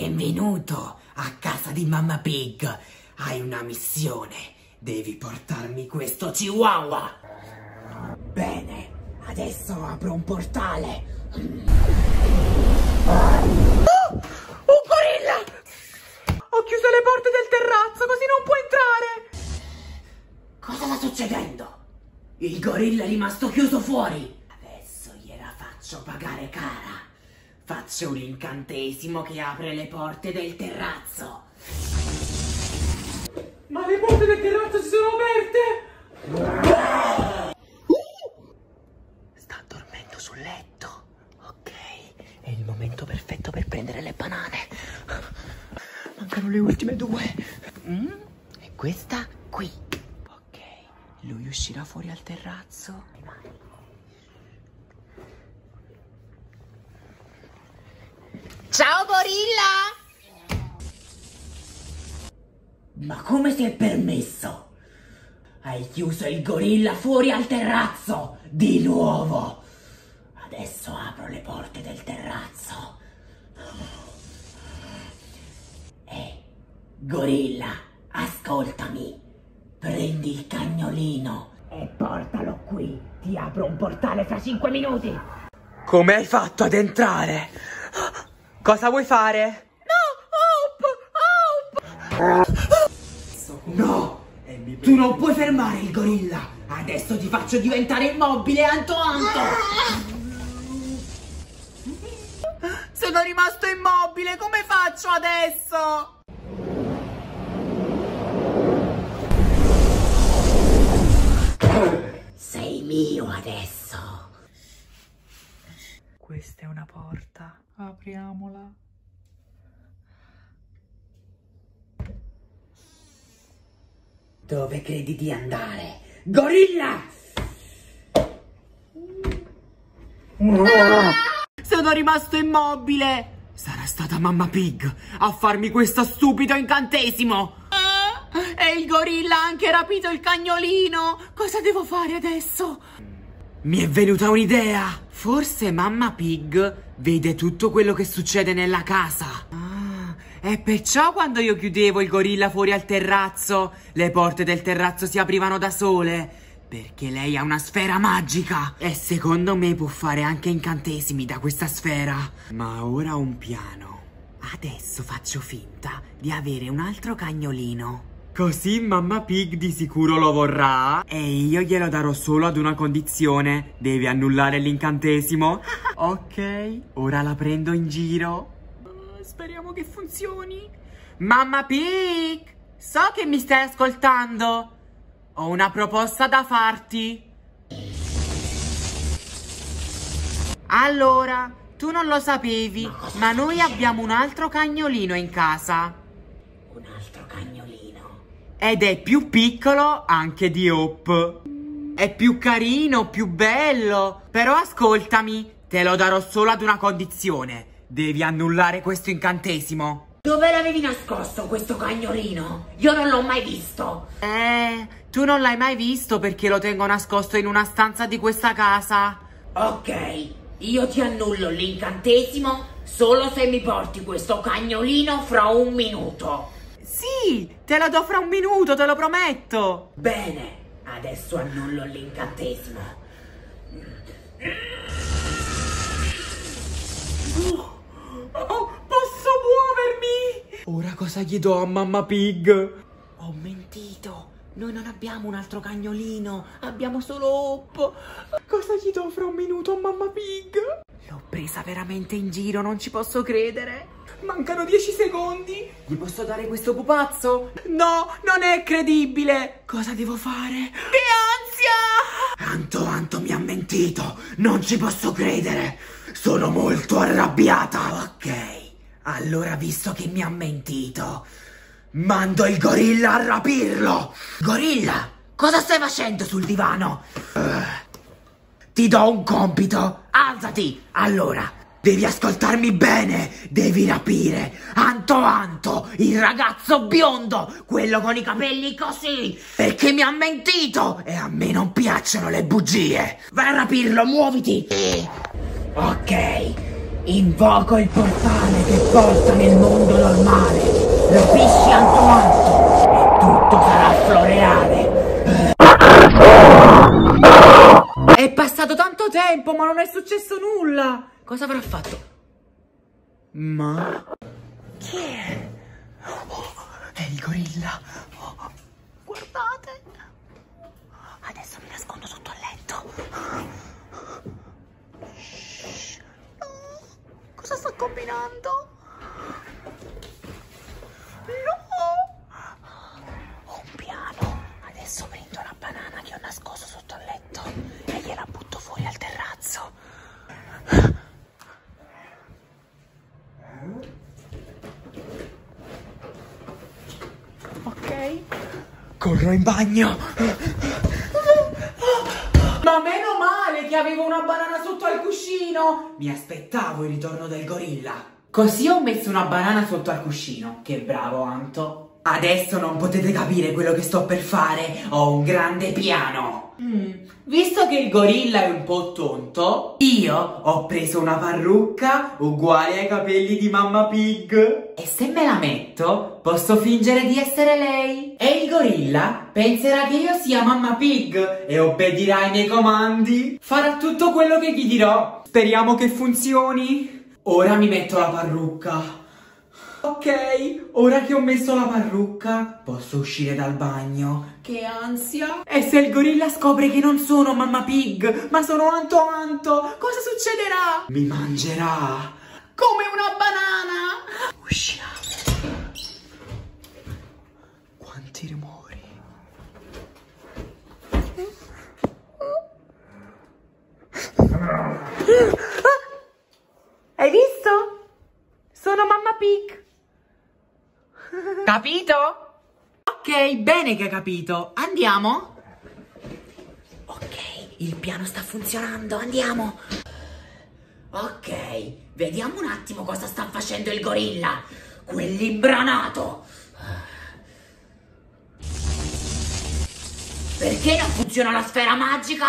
Benvenuto a casa di Mamma Pig. Hai una missione. Devi portarmi questo chihuahua. Bene, adesso apro un portale. Oh, un gorilla! Ho chiuso le porte del terrazzo così non può entrare. Cosa sta succedendo? Il gorilla è rimasto chiuso fuori. Adesso gliela faccio pagare cara. Faccio un incantesimo che apre le porte del terrazzo. Ma le porte del terrazzo si sono aperte! Sta dormendo sul letto. Ok, è il momento perfetto per prendere le banane. Mancano le ultime due. Mm? E questa qui. Ok, lui uscirà fuori al terrazzo. Ciao gorilla! Ma come si è permesso? Hai chiuso il gorilla fuori al terrazzo, di nuovo. Adesso apro le porte del terrazzo. Eh, gorilla, ascoltami. Prendi il cagnolino e portalo qui. Ti apro un portale fra cinque minuti. Come hai fatto ad entrare? Cosa vuoi fare? No! Tu non puoi fermare il gorilla! Adesso ti faccio diventare immobile, Anto Anto! Sono rimasto immobile, come faccio adesso? Sei mio adesso! Questa è una porta, apriamola. Dove credi di andare? Gorilla! Sono rimasto immobile! Sarà stata mamma Pig a farmi questo stupido incantesimo! Ah, e il gorilla ha anche rapito il cagnolino! Cosa devo fare adesso? Mi è venuta un'idea! Forse mamma Pig vede tutto quello che succede nella casa. Ah, e perciò quando io chiudevo il gorilla fuori al terrazzo, le porte del terrazzo si aprivano da sole. Perché lei ha una sfera magica e secondo me può fare anche incantesimi da questa sfera. Ma ora ho un piano. Adesso faccio finta di avere un altro cagnolino. Così mamma Pig di sicuro lo vorrà e io glielo darò solo ad una condizione. Devi annullare l'incantesimo. ok, ora la prendo in giro. Uh, speriamo che funzioni. Mamma Pig, so che mi stai ascoltando. Ho una proposta da farti. Allora, tu non lo sapevi, ma noi abbiamo un altro cagnolino in casa. Un altro. Ed è più piccolo anche di Hope. È più carino, più bello. Però ascoltami, te lo darò solo ad una condizione. Devi annullare questo incantesimo. Dove l'avevi nascosto questo cagnolino? Io non l'ho mai visto. Eh, tu non l'hai mai visto perché lo tengo nascosto in una stanza di questa casa. Ok, io ti annullo l'incantesimo solo se mi porti questo cagnolino fra un minuto. Sì, te lo do fra un minuto, te lo prometto. Bene, adesso annullo l'incantesimo. Oh, posso muovermi? Ora cosa gli do a mamma Pig? Ho mentito. Noi non abbiamo un altro cagnolino, abbiamo solo Hope. Cosa gli do fra un minuto a mamma Pig? L'ho presa veramente in giro, non ci posso credere. Mancano 10 secondi. Gli posso dare questo pupazzo? No, non è credibile. Cosa devo fare? Che ansia! Anto Anto mi ha mentito, non ci posso credere. Sono molto arrabbiata. Ok, allora visto che mi ha mentito, mando il gorilla a rapirlo. Gorilla, cosa stai facendo sul divano? Eh, ti do un compito, alzati. Allora, devi ascoltarmi bene, devi rapire Anto Anto, il ragazzo biondo, quello con i capelli così, perché mi ha mentito e a me non piacciono le bugie. Vai a rapirlo, muoviti. Ok, Invoco il portale che porta nel mondo normale. Rapisci Anto e tutto sarà floreale. È passato tanto tempo, ma non è successo nulla. Cosa avrà fatto? Ma... Chi è? Oh, è il gorilla. Oh, guardate. Adesso mi nascondo sotto al letto. Cosa sta combinando? No! Ho un piano. Adesso prendo una banana che ho nascosto sotto al letto e gliela butto fuori al terrazzo. Ok. Corro in bagno. Ma meno male che avevo una banana sotto al cuscino. Mi aspettavo il ritorno del gorilla. Così ho messo una banana sotto al cuscino. Che bravo, Anto. Adesso non potete capire quello che sto per fare. Ho un grande piano. Mm, visto che il gorilla è un po' tonto, Io ho preso una parrucca uguale ai capelli di Mamma Pig. e se me la metto, posso fingere di essere lei. E il gorilla penserà che io sia Mamma Pig E obbedirà ai miei comandi. farà tutto quello che gli dirò. Speriamo che funzioni. Ora mi metto la parrucca. Ok, ora che ho messo la parrucca, Posso uscire dal bagno. che ansia. E se il gorilla scopre che non sono Mamma Pig, ma sono Anto Anto, cosa succederà? Mi mangerà. Come una banana. Usciamo. Quanti rumori. Hai visto? Sono Mamma Pig. Capito? Ok, bene che hai capito. Andiamo? Ok, il piano sta funzionando, andiamo. Ok, vediamo un attimo cosa sta facendo il gorilla. Quell'imbranato. Perché non funziona la sfera magica?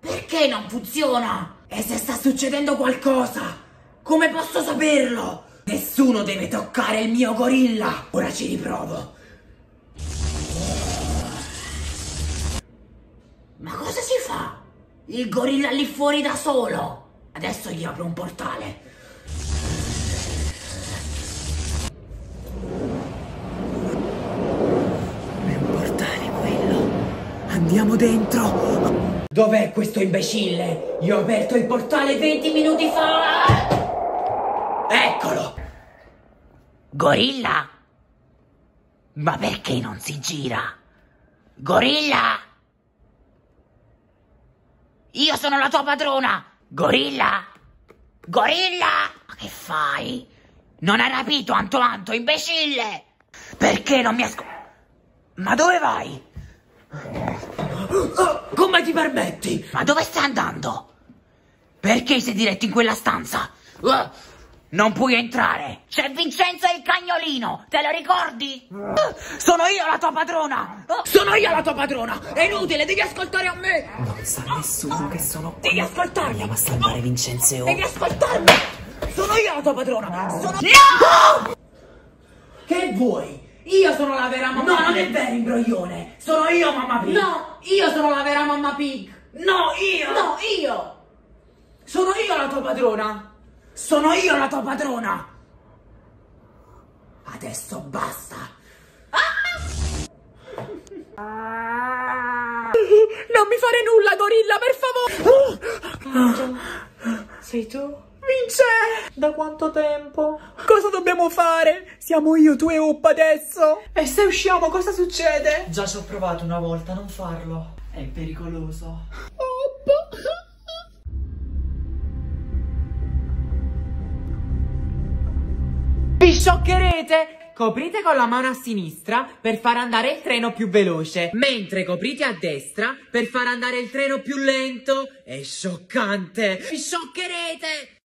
Perché non funziona? E se sta succedendo qualcosa? Come posso saperlo? Nessuno deve toccare il mio gorilla. Ora ci riprovo. Ma cosa si fa? Il gorilla lì fuori da solo. Adesso gli apro un portale. È un portale quello. Andiamo dentro. Dov'è questo imbecille? Io ho aperto il portale 20 minuti fa. Gorilla? Ma perché non si gira? Gorilla? Io sono la tua padrona! Gorilla! Gorilla! Ma che fai? Non hai rapito Anto Anto, imbecille! Perché non mi ascolti? Ma dove vai? Come ti permetti? Ma dove stai andando? Perché sei diretto in quella stanza? Non puoi entrare! C'è Vincenzo e il cagnolino! Te lo ricordi? Sono io la tua padrona! Sono io la tua padrona! È inutile, devi ascoltare a me! Non sa nessuno che sono qui. Devi ascoltarmi! Andiamo a salvare Vincenzo. Devi ascoltarmi! Sono io la tua padrona! Sono... No! Che vuoi? Io sono la vera mamma No, pig. non è vero, imbroglione! Sono io, mamma Pig! No, io sono la vera mamma pig. No, io! No, io. Sono io la tua padrona! Sono io la tua padrona! Adesso basta! Non mi fare nulla, gorilla, per favore. Sei tu? Vince! Da quanto tempo? Cosa dobbiamo fare? Siamo io, tu e Uppa adesso? E se usciamo cosa succede? Già ci ho provato una volta, non farlo. È pericoloso. Scioccherete! Coprite con la mano a sinistra per far andare il treno più veloce, mentre coprite a destra per far andare il treno più lento. È scioccante! Vi scioccherete!